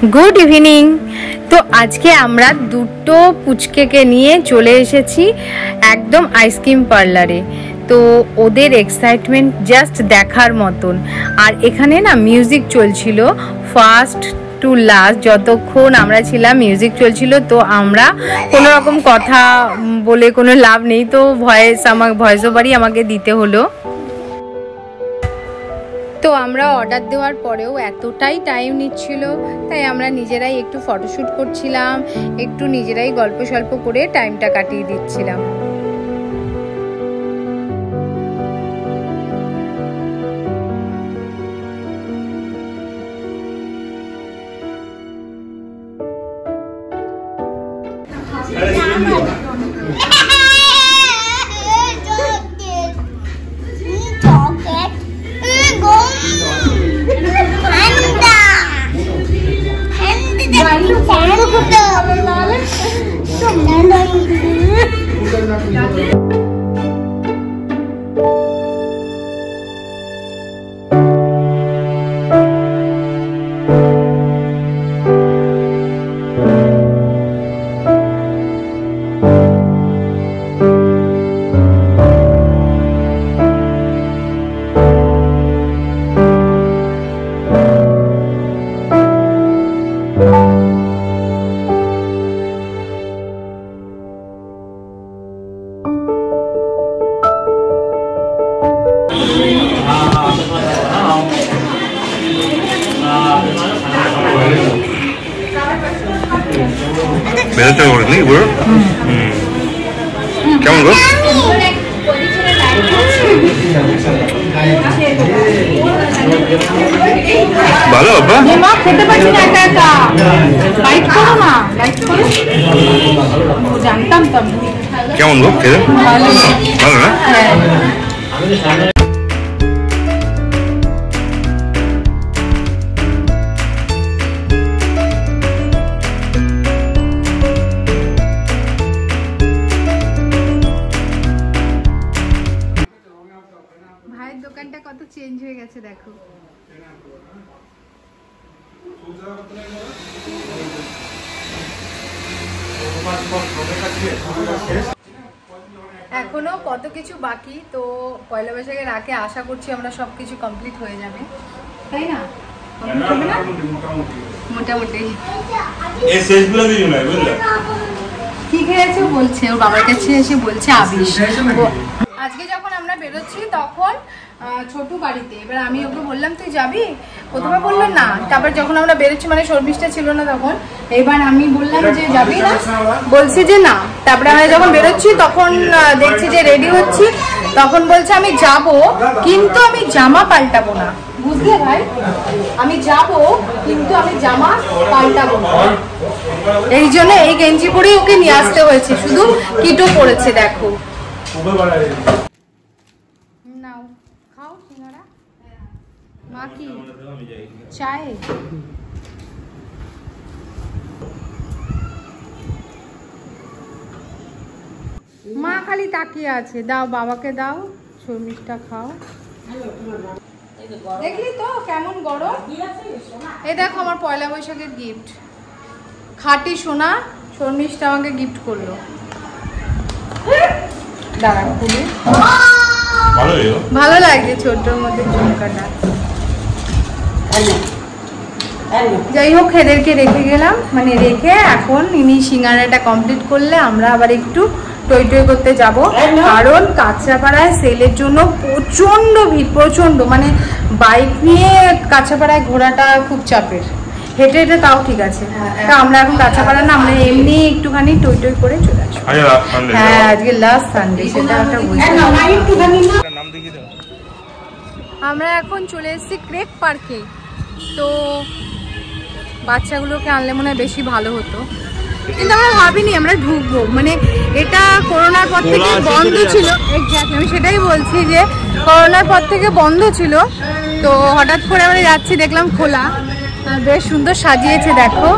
Good evening. তো আজকে আমরা দুটো পুচকেকে নিয়ে চলে এসেছি একদম আইসক্রিম পার্লারে তো ওদের এক্সাইটমেন্ট জাস্ট দেখার মতন। আর এখানে না মিউজিক চলছিল ফার্স্ট টু লাস্ট যতক্ষণ আমরা ছিলাম মিউজিক চলছিল, তো আমরা কোনো রকম কথা বলে কোনো লাভ নেই। তো ভয়েস আমার ভয়েস ওভারই আমাকে দিতে হলো। তো আমরা অর্ডার দেওয়ার পরেও এতটাই টাইম নিচ্ছিল, তাই আমরা নিজেরাই একটু ফটোশ্যুট করছিলাম, একটু নিজেরাই গল্প সল্প করে টাইমটা কাটিয়ে দিচ্ছিলাম। কেমন গো? ভালো বাবা মা খেতে পারছি না একা একা। লাইট করো না লাইট করো। জানতাম তো কেমন গো খেতে? ভালো। না? এখনও কত কিছু বাকি তো পয়লা বৈশাখের আগে আশা করছি আমরা সবকিছু কমপ্লিট হয়ে যাবে। তাই না? মোটামুটি। কি খেয়েছে? বলছে ওর বাবার কাছে এসে বলছে আবিষ আজকে যখন আমরা বেরোচ্ছি তখন ছোটু বাড়িতে। এবার আমি ওকে বললাম তুই যাবি? প্রথমে বলল না, তারপর যখন আমরা বেরোচ্ছি মানে শর্মিষ্ঠা ছিল না তখন, এবার আমি বললাম যে, যাবি না? বলছি যে না। তারপরে আমরা যখন বেরোচ্ছি, তখন দেখছি যে রেডি হচ্ছি। তখন বলছে, আমি যাব, কিন্তু আমি জামা পাল্টাবো না। বুঝলে ভাই? আমি যাব, কিন্তু আমি জামা পাল্টাবো না। এই জন্য এই গেঞ্জি পরেই ওকে নিয়ে আসতে হয়েছে। শুধু কিটো পড়েছে দেখো। মা কি? চায়ে? মা খালি তাকিয়ে আছে। দাও বাবাকে দাও শর্মিষ্ঠা খাও। দেখলি তো কেমন গরম? এই দেখো আমার পয়লা বৈশাখের গিফট খাঁটি সোনা শর্মিষ্ঠা আমাকে গিফট করল। দাঁড়া খুলে। ভালো লাগছে ছোট্টর মধ্যে ঝুমকাটা যাই হোক এদেরকে রেখে গেলাম। মানে রেখে এখন ইনি সিঙ্গারাটা কমপ্লিট করলে আমরা আবার একটু টই টই করতে যাব। কারণ কাঁচরাপাড়ায় সেলের জন্য প্রচণ্ড ভিড় প্রচণ্ড মানে বাইক নিয়ে কাঁচরাপাড়ায় ঘোরাটা খুব চাপের। হেঁটে হেঁটে তাও ঠিক আছে। তা আমরা এখন কাঁচাপাড়া না আমরা এমনি একটুখানি টই টই করে চলে আসব। হ্যাঁ আজকে লাস্ট সানডে সেটা একটা আমরা এখন চলে এসেছি ক্রেক পার্কে তো বাচ্চাগুলোকে আনলে মনে হয় বেশি ভালো হতো। কিন্তু আমরা ভাবিনি আমরা ঢুকবো। মানে এটা করোনার পর থেকে বন্ধ ছিল। Exactly, আমি সেটাই বলছি যে করোনার পর থেকে বন্ধ ছিল। তো হঠাৎ করে আমরা যাচ্ছি দেখলাম খোলা। বেশ সুন্দর সাজিয়েছে দেখো।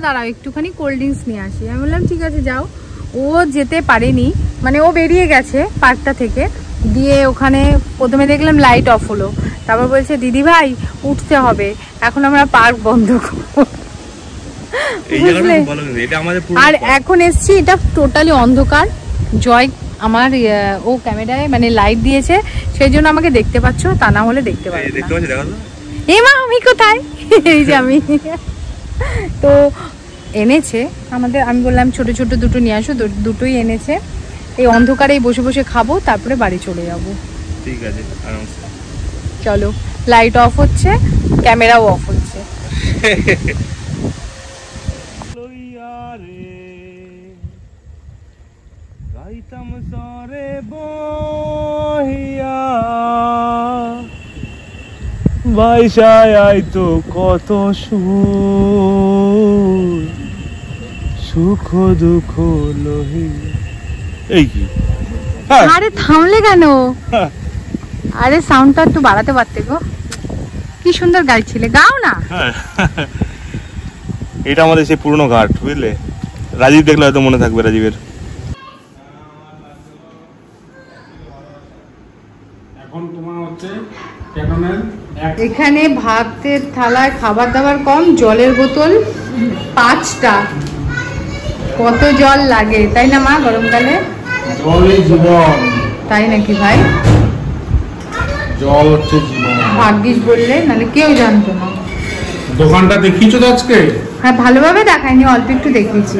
দাঁড়াও একটুখানি কোল্ড ড্রিঙ্কস নিয়ে আসি। আমি বললাম ঠিক আছে যাও। ও যেতে পারেনি মানে ও বেরিয়ে গেছে পার্কটা থেকে। দিয়ে ওখানে প্রথমে দেখলাম লাইট অফ হলো। তারপর বলছে দিদি ভাই উঠতে হবে। এখন আমরা পার্ক বন্ধ করব। আর এখন এসছি এটা টোটালি অন্ধকার। জয় আমার ও ক্যামেরায় মানে লাইট দিয়েছে। সেই জন্য আমাকে দেখতে পাচ্ছ তা না হলে দেখতে পারবে পাচ্ছি এ মা আমি কোথায়? এই যে আমি। তো এনেছে। আমাদের আমি বললাম ছোট ছোট দুটো নিয়ে আসো দুটোই এনেছে। এই অন্ধকারেই বসে বসে খাব তারপরে বাড়ি চলে যাব। ঠিক আছে চলো লাইট অফ হচ্ছে ক্যামেরাও অফ হচ্ছে। গাইতাম সরে বহিয়া। বাইশায় আইতো কত সুর। সুখ দুঃখ লোহি এই কি? হ্যাঁ। আরে থামলে কেন? আরে সাউন্ডটা একটু বাড়াতে পারতে গো। কি সুন্দর গাইছিলে গাও না। হ্যাঁ। এটা আমাদের সেই পুরনো ঘাট বুঝলে? রাজীব দেখলে হয়তো মনে থাকবে রাজীবের এখন তোমার হচ্ছে ক্যাটনের এক এখানে ভাতের থালায় খাবার দাবার কম জলের বোতল পাঁচটা। কত জল লাগে তাই না মা গরমকালে তাই নাকি ভাই? জল হচ্ছে ভাগ্যিস বললে নাহলে কেউ জানতো না। দোকানটা দেখিয়েছো তো আজকে? হ্যাঁ ভালোভাবে দেখায়নি অল্প একটু দেখিয়েছি।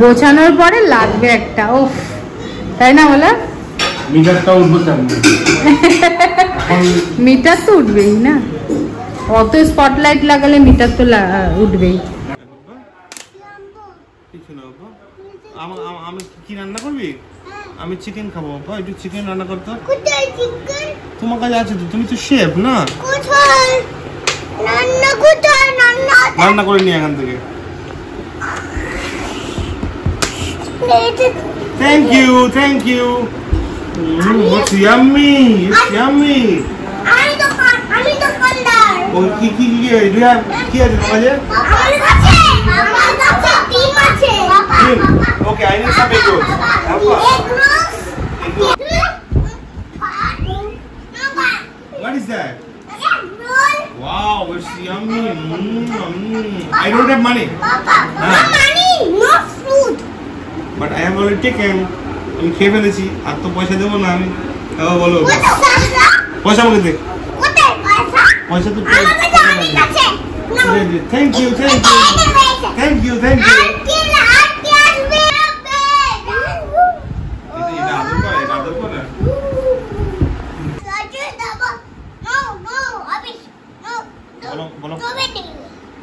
গোছানোর পরে লাগবে একটা ওফ তাই না বলা? মিটারটা উঠবো কেমন? মিটার তো উঠবেই না। অত স্পটলাইট লাগালে মিটার তো উঠবেই। কিছু না বাবা। আমা- কি রান্না করবি? আমি চিকেন খাব বাবা একটু চিকেন রান্না করতে। তোমার কাছে আছে তো তুমি তো শেফ না? রান্না কোথায়? রান্না রান্না করে নি এখান থেকে। Thank you thank you it's yummy it's yummy আমি দোকান আমি দোকানদার ও কি কি কি ডু হ্যাভ কি আছে তোমার কাছে? আমার কাছে ডিম আছে। Okay I need some egg rolls that egg roll Wow, it's yummy. Mm, mm. I don't have money, হ্যাঁ। no money no food. But I have already taken. আমি খেয়ে ফেলেছি আর তো পয়সা দেবো না আমি। এবার বলো। পয়সা আমাকে দে। পয়সা পয়সা তো thank you thank you thank you thank you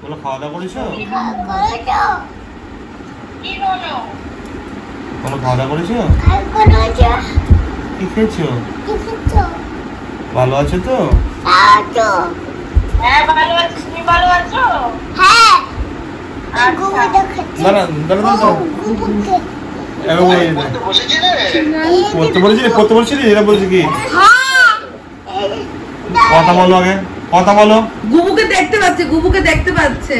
বলো খাওয়া দাওয়া করেছ? বলো খাওয়া দাওয়া করেছ কি খেয়েছো? ভালো আছো তো? হ্যাঁ বলে পড়তে বলেছিলি এটা বলছি কি? কথা বলো আগে কথা বলো। গুবুকে দেখতে পাচ্ছে গুবুকে দেখতে পাচ্ছে।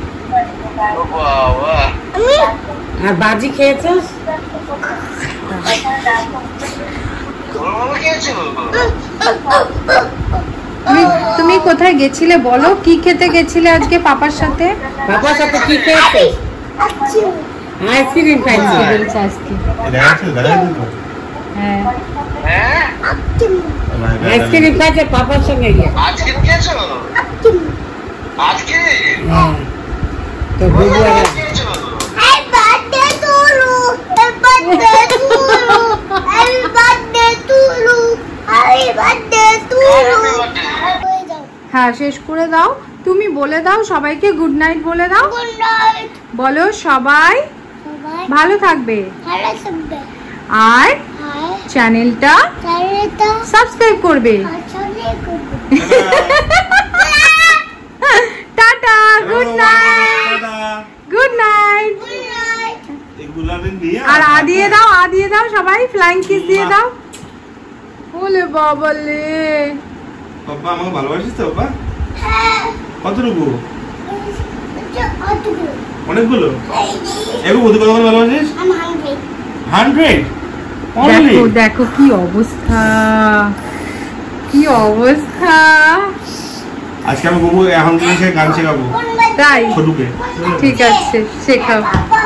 বাবা। খেয়েছো তুমি তুমি কোথায় গেছিলে বলো? কি খেতে গেছিলে আজকে পাপার সাথে? পাপার সাথে কি খেয়েছে আইসক্রিম বলছে আজকে। হ্যাঁ। হ্যাঁ আইসক্রিম খাইছে পাপার সঙ্গে গিয়ে। আজকে খেয়েছো? আজকে হ্যাঁ হ্যাঁ শেষ করে দাও। তুমি বলে দাও সবাইকে গুড নাইট বলে দাও। বলো সবাই ভালো থাকবে। আর চ্যানেলটা সাবস্ক্রাইব করবে। Tata good night good night good night আর আ দিয়ে দাও আ দিয়ে দাও সবাই ফ্লাইং কিস দিয়ে দাও। ওলে বাবা লে বাবা আমাকে ভালোবাসিস তো বাবা হ্যাঁ। কতটুকু? অনেকগুলো? এই যে এগো বলতে কত করে ভালোবাসিস? হান্ড্রেড? দেখো দেখো কি অবস্থা। কি অবস্থা। আজকে আমি বাবু এখন গান শেখাবো। তাই ছোটুকে ঠিক আছে শেখাও বাবা